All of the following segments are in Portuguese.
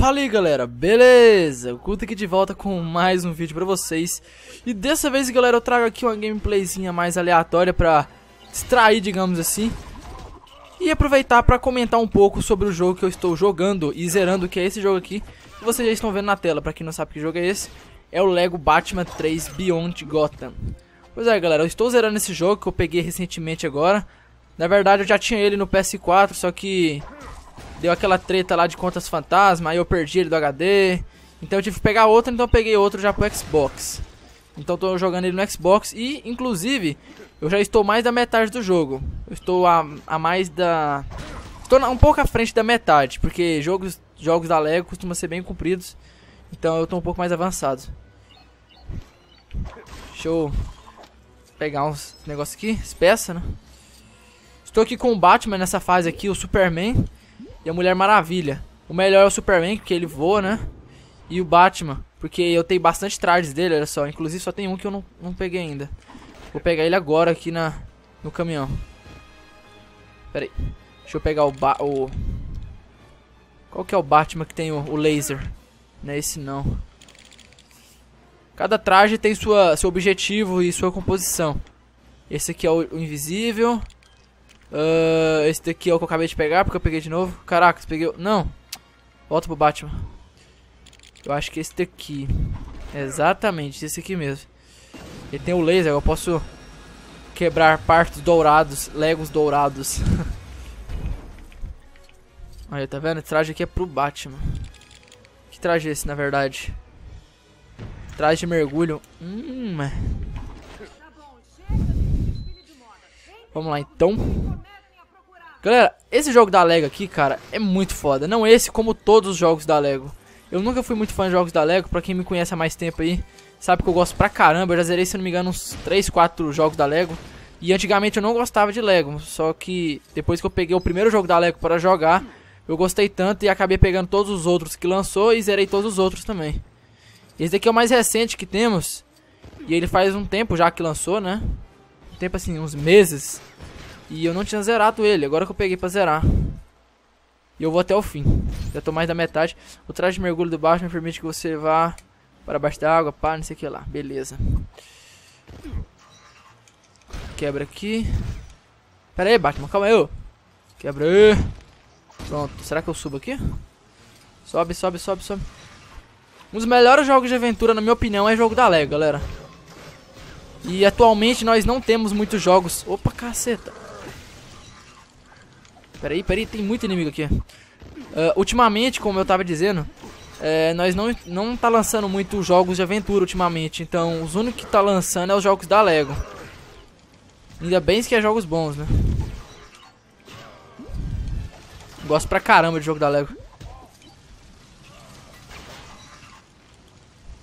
Fala aí galera, beleza? O Culto aqui de volta com mais um vídeo pra vocês. E dessa vez galera eu trago aqui uma gameplayzinha mais aleatória pra distrair digamos assim. E aproveitar pra comentar um pouco sobre o jogo que eu estou jogando e zerando que é esse jogo aqui Que vocês já estão vendo na tela, pra quem não sabe que jogo é esse É o Lego Batman 3 Beyond Gotham. Pois é galera, eu estou zerando esse jogo que eu peguei recentemente agora. Na verdade eu já tinha ele no PS4, só que Deu aquela treta lá de contas fantasma, aí eu perdi ele do HD. Então eu tive que pegar outro, então eu peguei outro já pro Xbox. Então tô jogando ele no Xbox e, inclusive, eu já estou mais da metade do jogo. Eu estou a, a mais da... Estou um pouco à frente da metade, porque jogos, jogos da LEGO costumam ser bem compridos. Então eu estou um pouco mais avançado. Deixa eu pegar uns negócios aqui, as peças, né? Estou aqui com o Batman nessa fase aqui, o Superman. E a Mulher Maravilha. O melhor é o Superman, porque ele voa, né? E o Batman, porque eu tenho bastante trajes dele, olha só. Inclusive só tem um que eu não, não peguei ainda. Vou pegar ele agora aqui na, no caminhão. Pera aí. Deixa eu pegar o, ba o... Qual que é o Batman que tem o, o laser? Não é esse não. Cada traje tem sua, seu objetivo e sua composição. Esse aqui é o, o invisível. Uh, esse daqui é o que eu acabei de pegar, porque eu peguei de novo. Caraca, peguei... Não. Volta pro Batman. Eu acho que esse daqui. Exatamente, esse aqui mesmo. Ele tem o laser, eu posso quebrar partes dourados, legos dourados. Olha, tá vendo? Esse traje aqui é pro Batman. Que traje é esse, na verdade? Traje de mergulho. Hum, Vamos lá, então. Galera, esse jogo da LEGO aqui, cara, é muito foda. Não esse, como todos os jogos da LEGO. Eu nunca fui muito fã de jogos da LEGO, pra quem me conhece há mais tempo aí, sabe que eu gosto pra caramba. Eu já zerei, se não me engano, uns 3, 4 jogos da LEGO. E antigamente eu não gostava de LEGO, só que depois que eu peguei o primeiro jogo da LEGO para jogar, eu gostei tanto e acabei pegando todos os outros que lançou e zerei todos os outros também. Esse daqui é o mais recente que temos, e ele faz um tempo já que lançou, né? Tempo assim, uns meses. E eu não tinha zerado ele, agora que eu peguei pra zerar. E eu vou até o fim. Já tô mais da metade. O traje de mergulho do baixo me permite que você vá para baixo da água, pá, não sei o que lá. Beleza. Quebra aqui. Pera aí, Batman, calma aí. Quebra aí. Pronto, será que eu subo aqui? Sobe, sobe, sobe, sobe. Um dos melhores jogos de aventura, na minha opinião, é jogo da Lego, galera. E atualmente nós não temos muitos jogos... Opa, caceta. Peraí, peraí, tem muito inimigo aqui. Uh, ultimamente, como eu tava dizendo, é, nós não, não tá lançando muito jogos de aventura ultimamente. Então, os únicos que tá lançando é os jogos da Lego. Ainda bem que é jogos bons, né? Gosto pra caramba de jogo da Lego.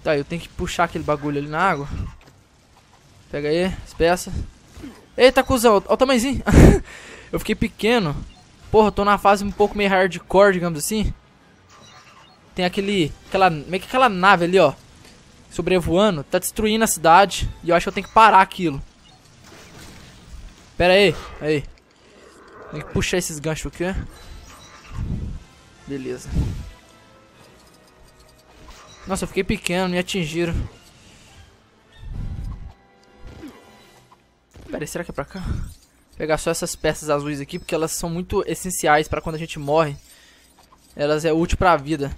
Tá, eu tenho que puxar aquele bagulho ali na água. Pega aí, as peças. Eita, cuzão, olha o tamanhozinho. eu fiquei pequeno. Porra, eu tô na fase um pouco meio hardcore, digamos assim. Tem aquele, aquela, meio que aquela nave ali, ó. Sobrevoando, tá destruindo a cidade. E eu acho que eu tenho que parar aquilo. Pera aí, aí. Tem que puxar esses ganchos aqui. Beleza. Nossa, eu fiquei pequeno, me atingiram. Pera será que é pra cá? Vou pegar só essas peças azuis aqui, porque elas são muito essenciais pra quando a gente morre. Elas é útil pra vida.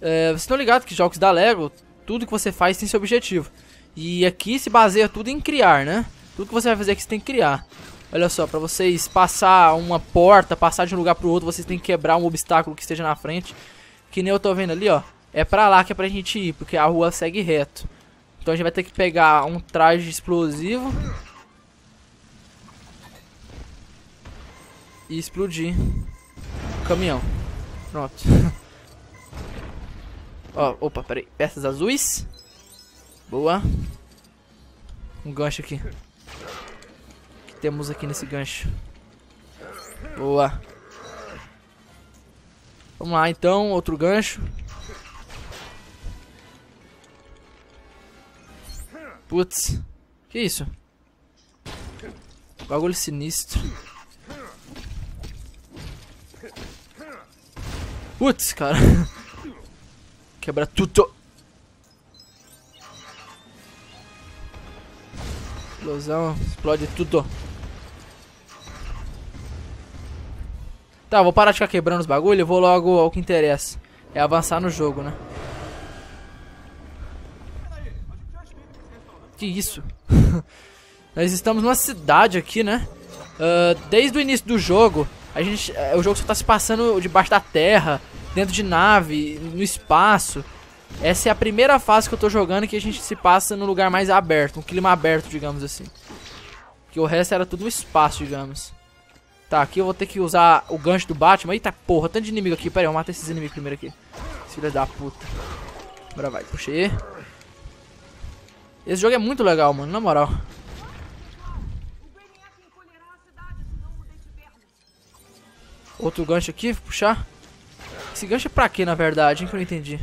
É, vocês estão ligados que jogos da Lego, tudo que você faz tem seu objetivo. E aqui se baseia tudo em criar, né? Tudo que você vai fazer aqui você tem que criar. Olha só, pra vocês passar uma porta, passar de um lugar pro outro, vocês têm que quebrar um obstáculo que esteja na frente. Que nem eu tô vendo ali, ó. É pra lá que é pra gente ir, porque a rua segue reto. Então a gente vai ter que pegar um traje explosivo. E explodir o caminhão. Pronto. Ó, opa, peraí. Peças azuis. Boa. Um gancho aqui. O que temos aqui nesse gancho? Boa. Vamos lá, então. Outro gancho. Putz. Que isso? Bagulho sinistro. Putz, cara. Quebra tudo. Explosão, explode tudo. Tá, vou parar de ficar quebrando os bagulho e vou logo ao que interessa. É avançar no jogo, né? Que isso? Nós estamos numa cidade aqui, né? Uh, desde o início do jogo, a gente, uh, o jogo só tá se passando debaixo da terra, dentro de nave, no espaço. Essa é a primeira fase que eu tô jogando que a gente se passa no lugar mais aberto, um clima aberto, digamos assim. Que o resto era tudo no espaço, digamos. Tá, aqui eu vou ter que usar o gancho do Batman. Eita porra, tanto de inimigo aqui. Pera aí, eu mato esses inimigos primeiro aqui. Filha da puta. Agora vai, puxei. Esse jogo é muito legal, mano, na moral. Outro gancho aqui, puxar. Esse gancho é pra quê, na verdade, hein, que eu não entendi.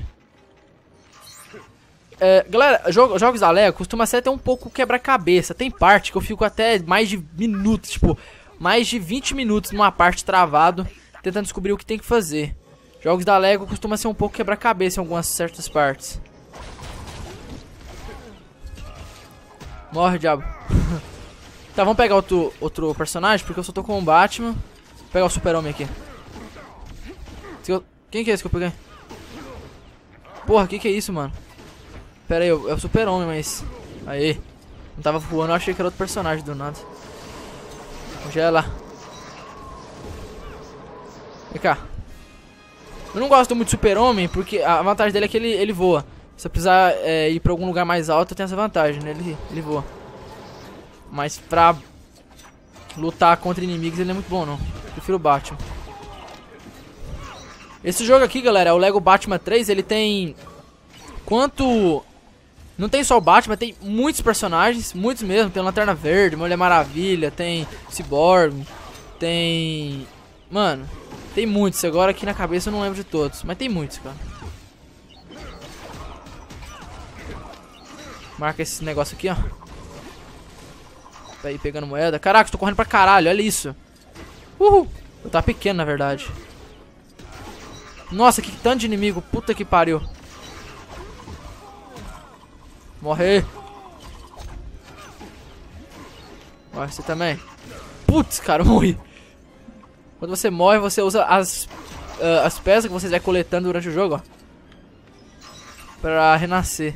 É, galera, jogo, jogos da Lego costuma ser até um pouco quebra-cabeça. Tem parte que eu fico até mais de minutos, tipo, mais de 20 minutos numa parte travado, tentando descobrir o que tem que fazer. Jogos da Lego costuma ser um pouco quebra-cabeça em algumas certas partes. Morre, diabo. tá, vamos pegar outro, outro personagem, porque eu só tô com o Batman. Vou pegar o super-homem aqui. Quem que é esse que eu peguei? Porra, que que é isso, mano? Pera aí, é o super-homem, mas... Aí. Não tava voando, eu achei que era outro personagem do nada. Congela. Vem cá. Eu não gosto muito do super-homem, porque a vantagem dele é que ele, ele voa. Se eu precisar é, ir pra algum lugar mais alto, eu tenho essa vantagem, né? Ele, ele voa. Mas pra lutar contra inimigos ele é muito bom, não. Prefiro o Batman. Esse jogo aqui, galera, o Lego Batman 3. Ele tem... Quanto não tem só o Batman, tem muitos personagens, muitos mesmo. Tem Lanterna Verde, Mulher Maravilha, tem Cyborg, tem... Mano, tem muitos. Agora aqui na cabeça eu não lembro de todos, mas tem muitos, cara. Marca esse negócio aqui, ó. Tá aí pegando moeda. Caraca, tô correndo pra caralho, olha isso. Uhul. Eu tava pequeno, na verdade. Nossa, que tanto de inimigo. Puta que pariu. Morrer. Morre você também. Putz, cara, morri. Quando você morre, você usa as, uh, as peças que você vai coletando durante o jogo, ó. Pra renascer.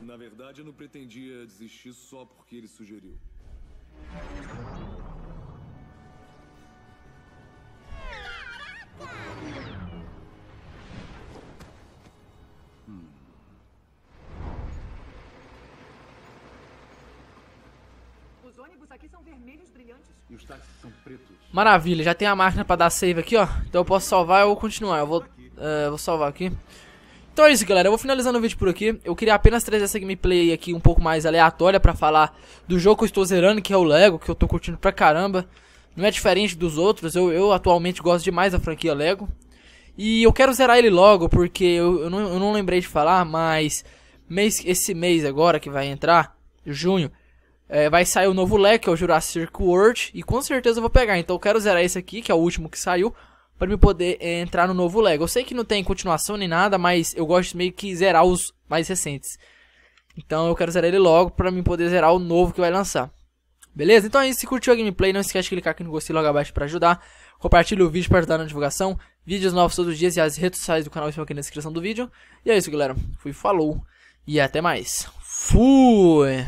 Na verdade, eu não pretendia desistir só porque ele sugeriu. ônibus aqui são vermelhos brilhantes. E os táxis são pretos. Maravilha, já tem a máquina pra dar save aqui, ó. Então eu posso salvar ou continuar. Eu vou, uh, vou salvar aqui. Então é isso, galera. Eu vou finalizando o vídeo por aqui. Eu queria apenas trazer essa gameplay aqui um pouco mais aleatória pra falar do jogo que eu estou zerando, que é o Lego, que eu tô curtindo pra caramba. Não é diferente dos outros. Eu, eu atualmente gosto demais da franquia Lego. E eu quero zerar ele logo, porque eu, eu, não, eu não lembrei de falar, mas mês, esse mês agora que vai entrar, junho, é, vai sair o novo leque, que é o Jurassic World, e com certeza eu vou pegar. Então eu quero zerar esse aqui, que é o último que saiu, para me poder é, entrar no novo Lego. Eu sei que não tem continuação nem nada, mas eu gosto meio que zerar os mais recentes. Então eu quero zerar ele logo para me poder zerar o novo que vai lançar. Beleza? Então é isso. Se curtiu a gameplay, não esquece de clicar aqui no gostei logo abaixo para ajudar. Compartilhe o vídeo para ajudar na divulgação. Vídeos novos todos os dias e as redes sociais do canal estão aqui na descrição do vídeo. E é isso, galera. Fui, falou e até mais. Fui!